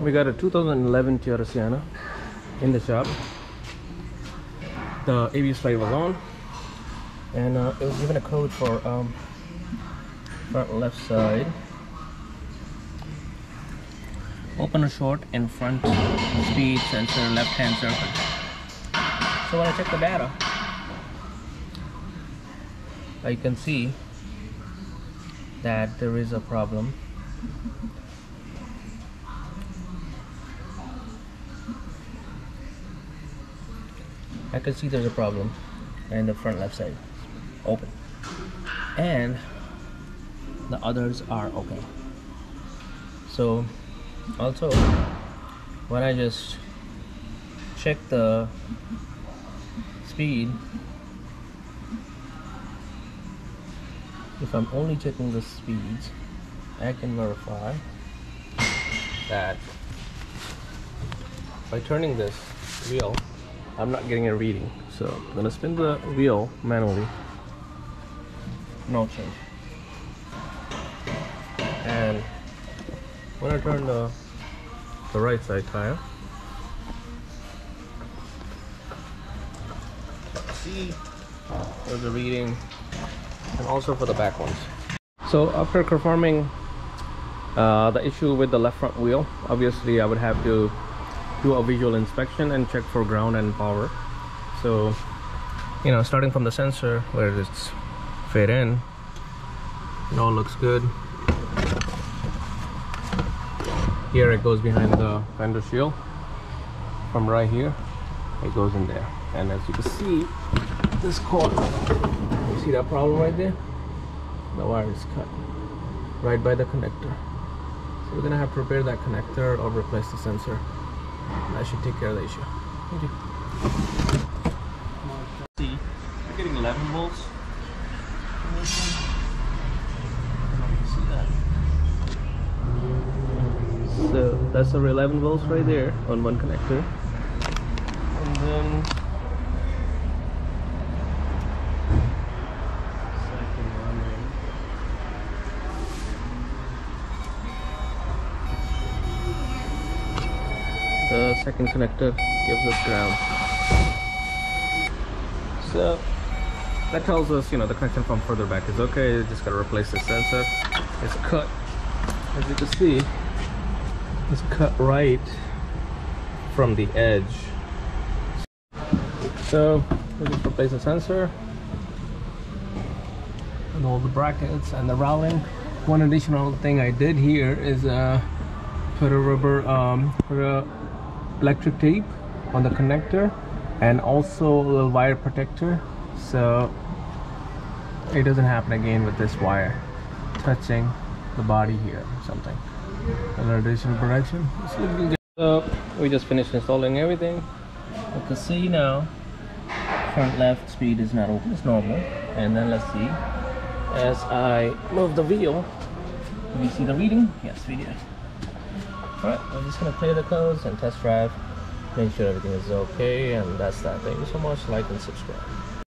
we got a 2011 Toyota Sienna in the shop. The ABS light was on, and uh, it was given a code for um, front left side. Open or short in front speed sensor left hand circle. So when I check the data, I can see that there is a problem I can see there's a problem in the front left side. Open. And the others are okay. So also when I just check the speed if I'm only checking the speeds I can verify that by turning this wheel I'm not getting a reading. So I'm gonna spin the wheel manually. No change. And when I turn the the right side tire see there's a reading and also for the back ones. So after confirming uh, the issue with the left front wheel obviously I would have to do a visual inspection and check for ground and power. So you know starting from the sensor where it's fit in it all looks good. Here it goes behind the fender shield. From right here it goes in there. And as you can see this cord you see that problem right there? The wire is cut right by the connector. So we're gonna have to repair that connector or replace the sensor that should take care of the issue. Thank you. See we're getting 11 volts. So that's our 11 volts right there on one connector. And then the second connector gives us ground. So that tells us you know the connection from further back is okay. Just gotta replace the sensor. It's cut. As you can see it's cut right from the edge. So we just replace the sensor. And all the brackets and the routing. One additional thing I did here is uh, put a rubber um, put a electric tape on the connector and also a little wire protector. So it doesn't happen again with this wire touching the body here or something. Another additional protection so we just finished installing everything. You can see now front left speed is not open it's normal. And then let's see. As I move the wheel we see the reading? Yes we do Alright, I'm just gonna play the codes and test drive, make sure everything is okay, and that's that. Thank you so much, like and subscribe.